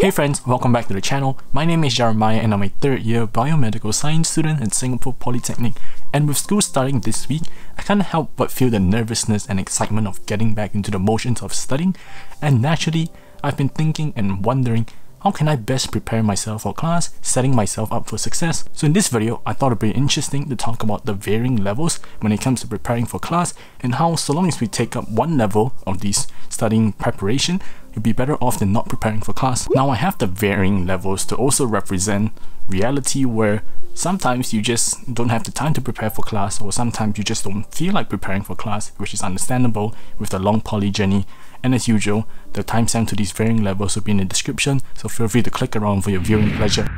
Hey friends, welcome back to the channel. My name is Jeremiah and I'm a third year biomedical science student at Singapore Polytechnic. And with school starting this week, I can't help but feel the nervousness and excitement of getting back into the motions of studying. And naturally, I've been thinking and wondering how can I best prepare myself for class, setting myself up for success? So in this video, I thought it'd be interesting to talk about the varying levels when it comes to preparing for class and how so long as we take up one level of these studying preparation, you'll be better off than not preparing for class. Now I have the varying levels to also represent reality where sometimes you just don't have the time to prepare for class or sometimes you just don't feel like preparing for class, which is understandable with the long poly journey and as usual, the timestamp to these varying levels will be in the description, so feel free to click around for your viewing pleasure.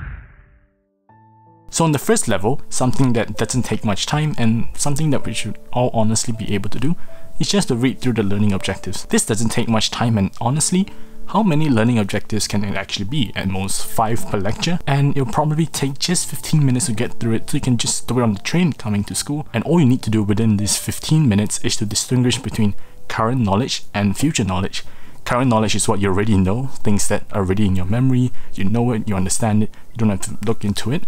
So on the first level, something that doesn't take much time and something that we should all honestly be able to do is just to read through the learning objectives. This doesn't take much time and honestly, how many learning objectives can it actually be? At most 5 per lecture and it'll probably take just 15 minutes to get through it so you can just do it on the train coming to school and all you need to do within these 15 minutes is to distinguish between current knowledge and future knowledge. Current knowledge is what you already know, things that are already in your memory, you know it, you understand it, you don't have to look into it.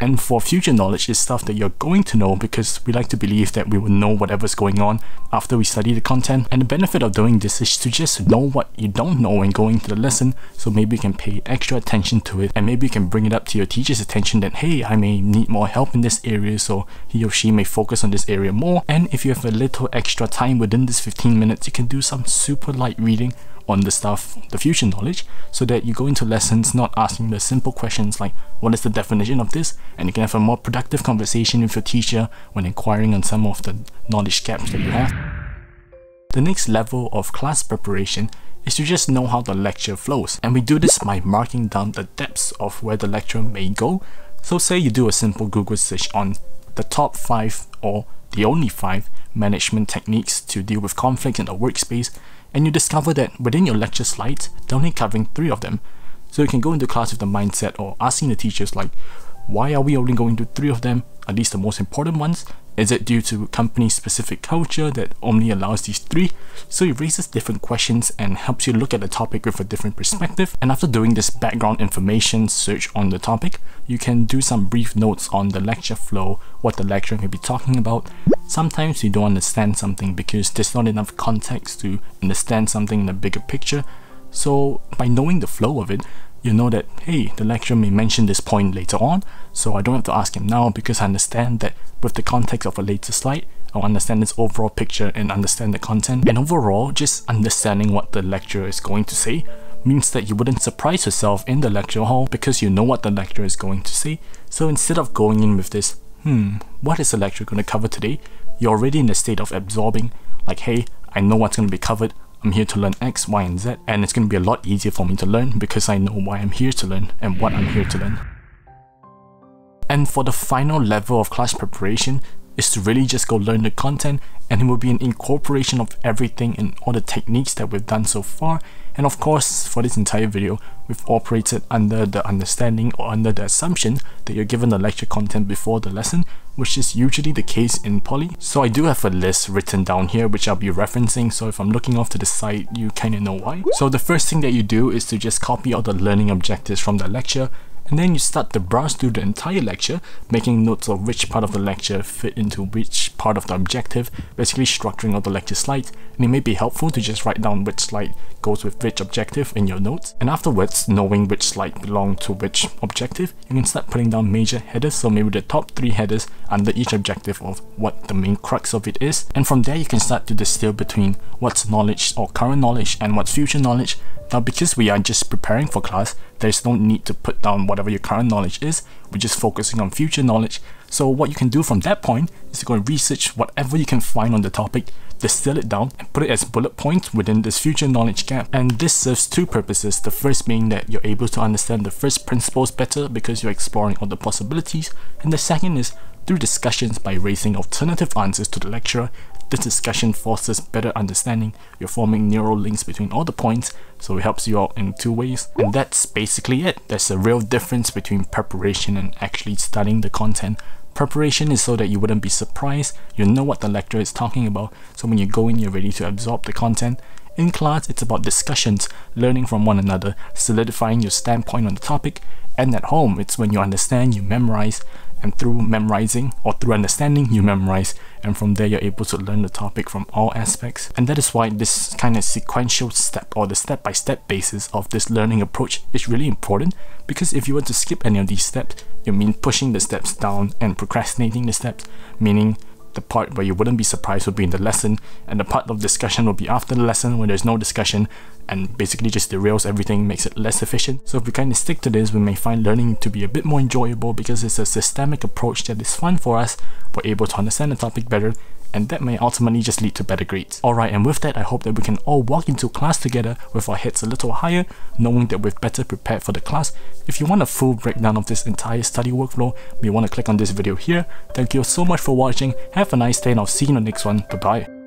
And for future knowledge is stuff that you're going to know because we like to believe that we will know whatever's going on after we study the content. And the benefit of doing this is to just know what you don't know when going to the lesson so maybe you can pay extra attention to it and maybe you can bring it up to your teacher's attention that hey, I may need more help in this area so he or she may focus on this area more. And if you have a little extra time within this 15 minutes, you can do some super light reading on the stuff, the future knowledge, so that you go into lessons not asking the simple questions like what is the definition of this, and you can have a more productive conversation with your teacher when inquiring on some of the knowledge gaps that you have. The next level of class preparation is to just know how the lecture flows, and we do this by marking down the depths of where the lecture may go. So say you do a simple Google search on the top 5 or the only 5 management techniques to deal with conflict in the workspace and you discover that within your lecture slides, they're only covering three of them. So you can go into class with the mindset or asking the teachers like, why are we only going to three of them, at least the most important ones? Is it due to company specific culture that only allows these three? So it raises different questions and helps you look at the topic with a different perspective. And after doing this background information search on the topic, you can do some brief notes on the lecture flow, what the lecturer may be talking about. Sometimes you don't understand something because there's not enough context to understand something in a bigger picture. So by knowing the flow of it, you know that, hey, the lecturer may mention this point later on, so I don't have to ask him now because I understand that with the context of a later slide, I'll understand this overall picture and understand the content. And overall, just understanding what the lecturer is going to say means that you wouldn't surprise yourself in the lecture hall because you know what the lecturer is going to say. So instead of going in with this, hmm, what is the lecturer going to cover today? You're already in a state of absorbing, like, hey, I know what's going to be covered, I'm here to learn X, Y, and Z, and it's going to be a lot easier for me to learn because I know why I'm here to learn and what I'm here to learn. And for the final level of class preparation is to really just go learn the content and it will be an incorporation of everything and all the techniques that we've done so far and of course for this entire video we've operated under the understanding or under the assumption that you're given the lecture content before the lesson which is usually the case in poly. So I do have a list written down here which I'll be referencing so if I'm looking off to the side you kinda know why. So the first thing that you do is to just copy all the learning objectives from the lecture and then you start to browse through the entire lecture, making notes of which part of the lecture fit into which part of the objective, basically structuring out the lecture slides, and it may be helpful to just write down which slide goes with which objective in your notes. And afterwards, knowing which slide belong to which objective, you can start putting down major headers, so maybe the top three headers under each objective of what the main crux of it is. And from there, you can start to distill between what's knowledge or current knowledge and what's future knowledge, now because we are just preparing for class, there's no need to put down whatever your current knowledge is, we're just focusing on future knowledge. So what you can do from that point is to go and research whatever you can find on the topic, distill it down and put it as bullet points within this future knowledge gap. And this serves two purposes, the first being that you're able to understand the first principles better because you're exploring all the possibilities, and the second is through discussions by raising alternative answers to the lecturer this discussion forces better understanding. You're forming neural links between all the points, so it helps you out in two ways. And that's basically it. There's a real difference between preparation and actually studying the content. Preparation is so that you wouldn't be surprised, you know what the lecturer is talking about, so when you go in you're ready to absorb the content. In class, it's about discussions, learning from one another, solidifying your standpoint on the topic, and at home, it's when you understand, you memorize, and through memorizing or through understanding you memorize and from there you're able to learn the topic from all aspects. And that is why this kind of sequential step or the step-by-step -step basis of this learning approach is really important. Because if you were to skip any of these steps you mean pushing the steps down and procrastinating the steps meaning the part where you wouldn't be surprised would be in the lesson, and the part of discussion will be after the lesson when there's no discussion and basically just derails everything, makes it less efficient. So if we kind of stick to this, we may find learning to be a bit more enjoyable because it's a systemic approach that is fun for us, we're able to understand the topic better, and that may ultimately just lead to better grades. Alright, and with that, I hope that we can all walk into class together with our heads a little higher, knowing that we're better prepared for the class. If you want a full breakdown of this entire study workflow, you may want to click on this video here. Thank you so much for watching, have a nice day and I'll see you in the next one, bye bye.